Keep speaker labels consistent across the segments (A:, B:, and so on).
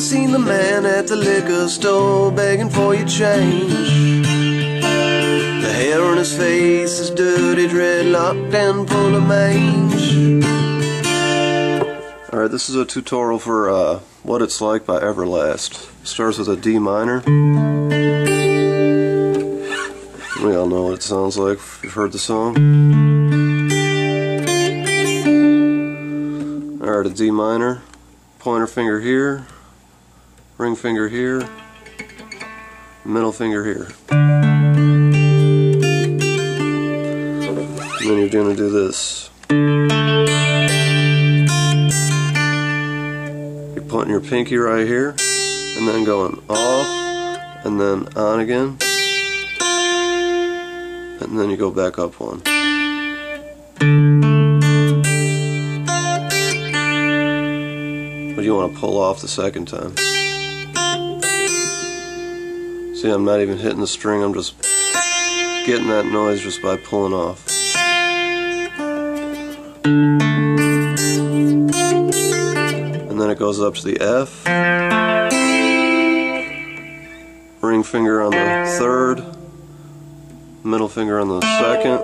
A: seen the man at the liquor store begging for your change. The hair on his face is dirty, dreadlocked and full of mange. Alright, this is a tutorial for uh, What It's Like by Everlast. Starts with a D minor. We all know what it sounds like if you've heard the song. Alright, a D minor. Pointer finger here. Ring finger here. Middle finger here. And then you're going to do this. You're putting your pinky right here, and then going off, and then on again, and then you go back up one. But you want to pull off the second time. See, I'm not even hitting the string, I'm just getting that noise just by pulling off. And then it goes up to the F. Ring finger on the third. Middle finger on the second.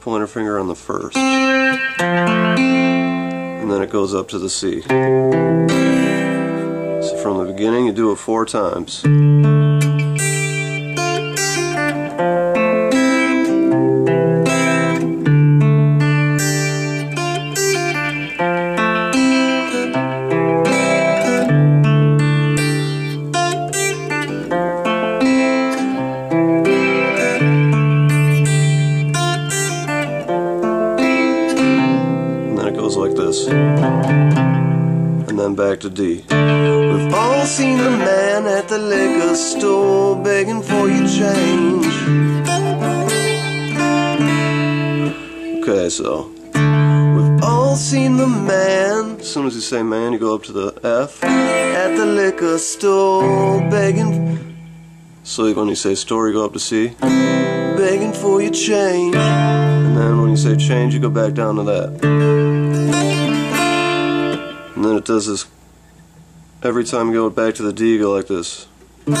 A: Pointer finger on the first. And then it goes up to the C. From the beginning you do it four times. And then it goes like this. And then back to D. Seen the man at the liquor store begging for your change. Okay, so we've all seen the man. As soon as you say man, you go up to the F. At the liquor store begging. So when you say store, you go up to C. Begging for your change. And then when you say change, you go back down to that. And then it does this. Every time you go back to the D, you go like this. So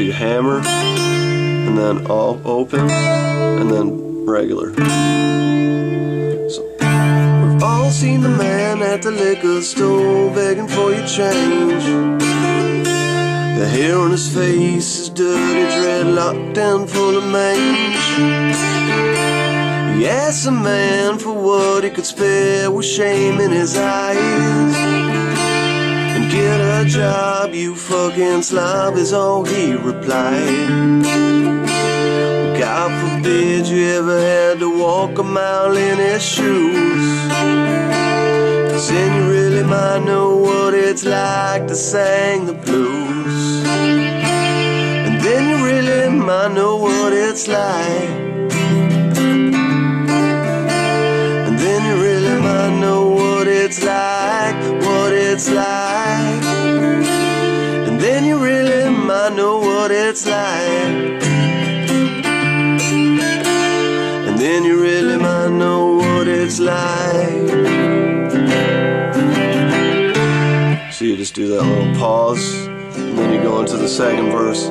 A: you hammer, and then all open, and then regular. So, we've all seen the man at the liquor store begging for your change. The hair on his face is dirty, dreadlocked and full of mange. Asked a man for what he could spare with shame in his eyes. And get a job, you fucking slob, is all he replied. God forbid you ever had to walk a mile in his shoes. Cause then you really might know what it's like to sing the blues. And then you really might know what it's like. It's like. And then you really might know what it's like. And then you really might know what it's like. So you just do that little pause, and then you go into the second verse.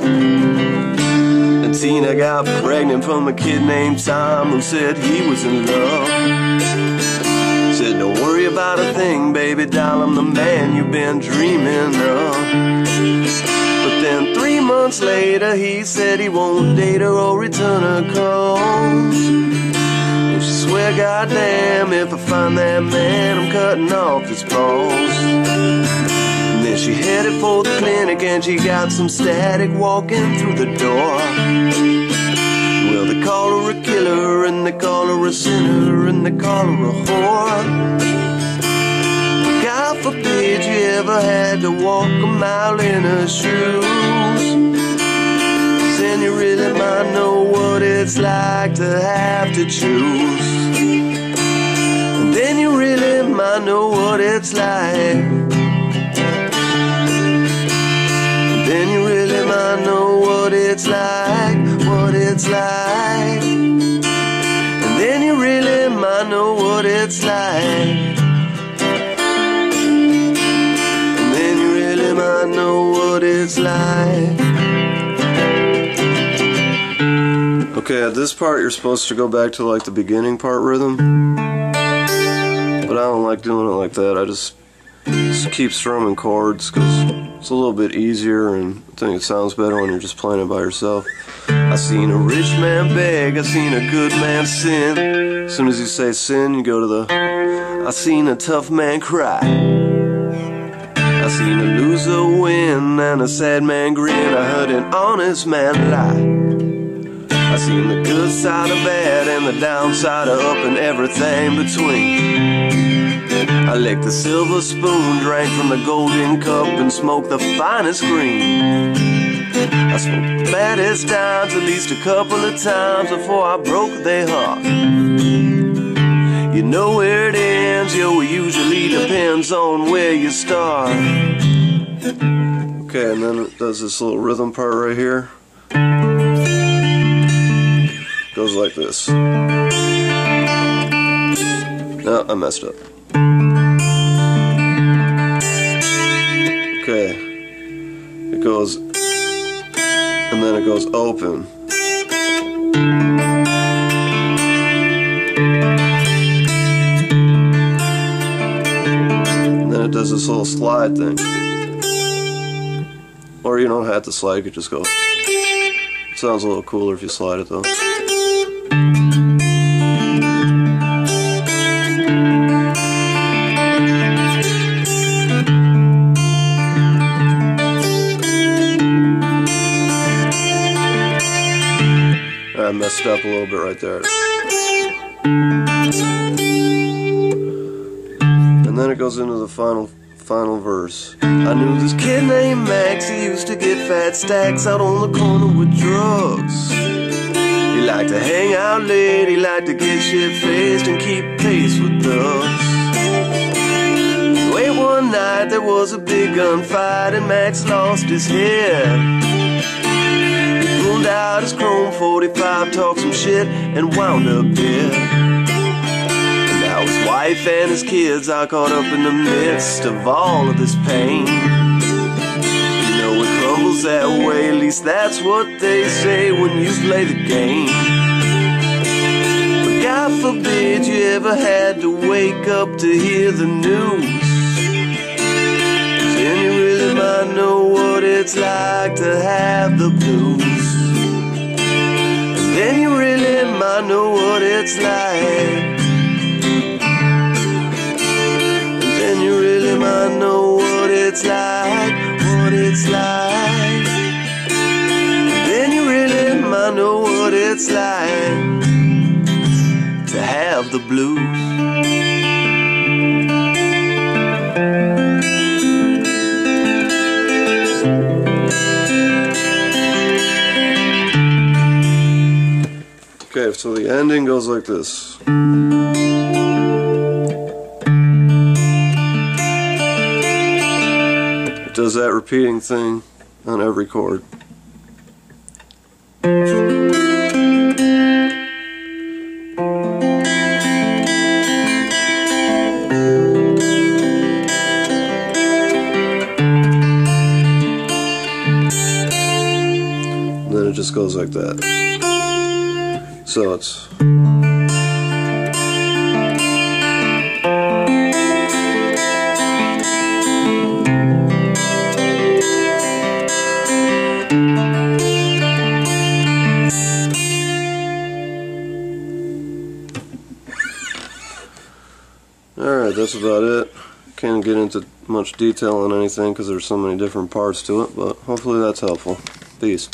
A: Tina got pregnant from a kid named Tom who said he was in love. Said, don't worry about a thing, baby doll, I'm the man you've been dreaming of. But then three months later, he said he won't date her or return her calls. And she swear, goddamn, if I find that man, I'm cutting off his balls. And then she headed for the clinic and she got some static walking through the door. Call her a sinner and they call her a whore. God forbid you ever had to walk a mile in her shoes. Then you really might know what it's like to have to choose. Then you really might know what it's like. Then you really might know what it's like, what it's like. And then you really it's like. might know what it's like. Okay, at this part you're supposed to go back to like the beginning part rhythm. But I don't like doing it like that. I just, just keep strumming chords because it's a little bit easier and I think it sounds better when you're just playing it by yourself. I seen a rich man beg, I seen a good man sin. As soon as you say sin, you go to the I seen a tough man cry. I seen a loser win and a sad man grin. I heard an honest man lie. I seen the good side of bad and the downside of up and everything between. I licked the silver spoon, drank from the golden cup, and smoked the finest green. I the baddest dimes at least a couple of times before I broke their heart. You know where it ends, yo, it usually depends on where you start. Okay, and then it does this little rhythm part right here. Goes like this. No, I messed up. Okay. It goes, and then it goes open. And then it does this little slide thing. Or you don't have to slide, you could just go. Sounds a little cooler if you slide it though. Up a little bit right there. And then it goes into the final final verse. I knew this kid named Max, he used to get fat stacks out on the corner with drugs. He liked to hang out late, he liked to get shit faced and keep pace with thugs. Wait, one night there was a big gunfight and Max lost his head. He pulled out his chrome 45, talked some shit, and wound up dead. And now his wife and his kids are caught up in the midst of all of this pain. You know it crumbles that way, at least that's what they say when you play the game. But God forbid you ever had to wake up to hear the news. Then you really might know what it's like to have the blues. Then you really might know what it's like. Then you really might know what it's like, what it's like. Then you really might know what it's like to have the blues. So the ending goes like this. It does that repeating thing on every chord. then it just goes like that. So Alright, that's about it. Can't get into much detail on anything because there's so many different parts to it, but hopefully that's helpful. Peace.